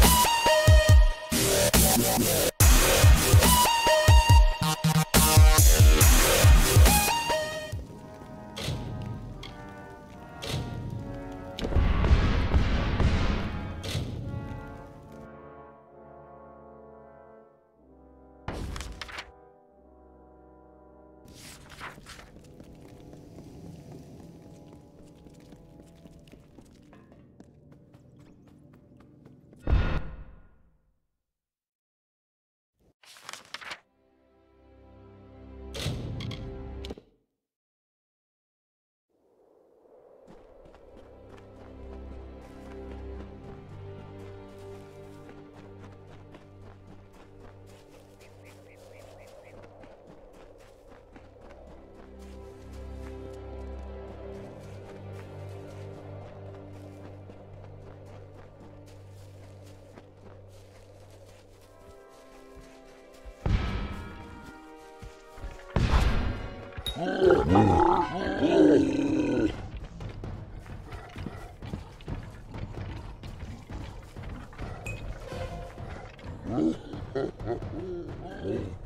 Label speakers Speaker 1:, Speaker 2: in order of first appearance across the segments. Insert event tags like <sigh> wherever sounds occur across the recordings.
Speaker 1: Bye. Mm-hmm. <laughs>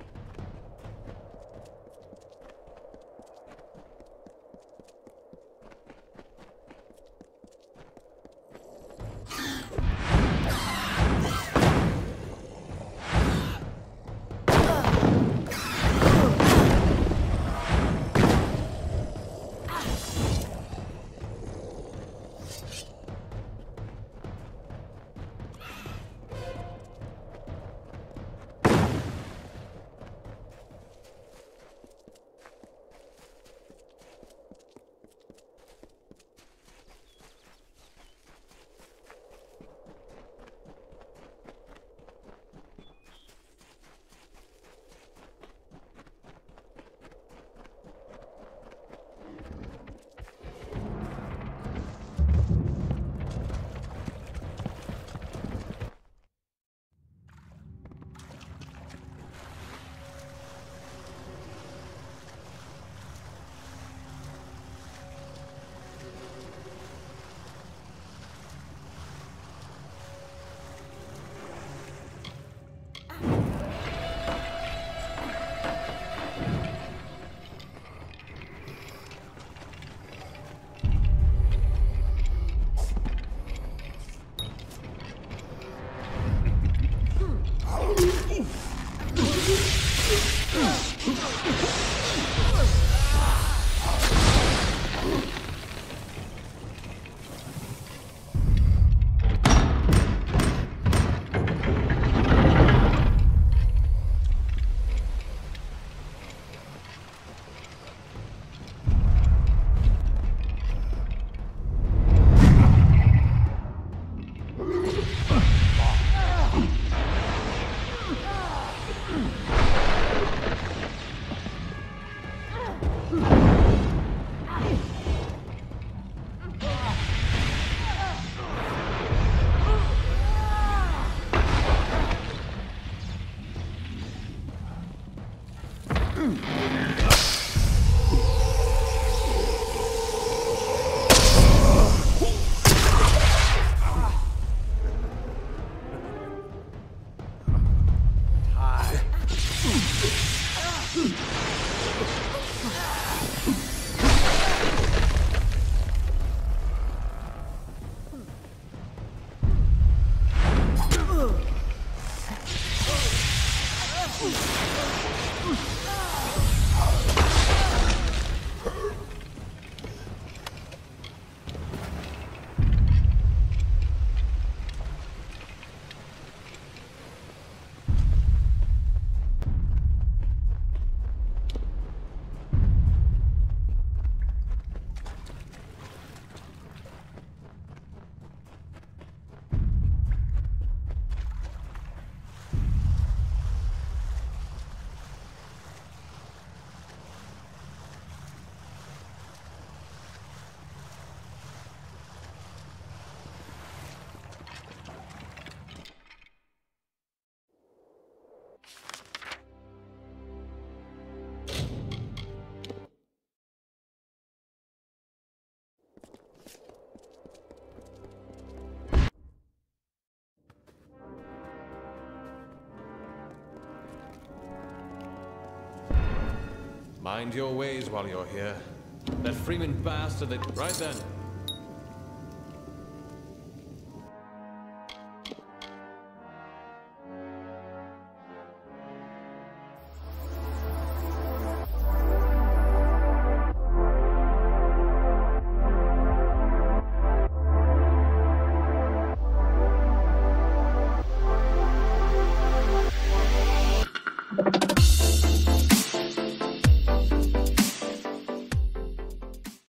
Speaker 1: Ooh. Mind your ways while you're here. That Freeman bastard that... Right then.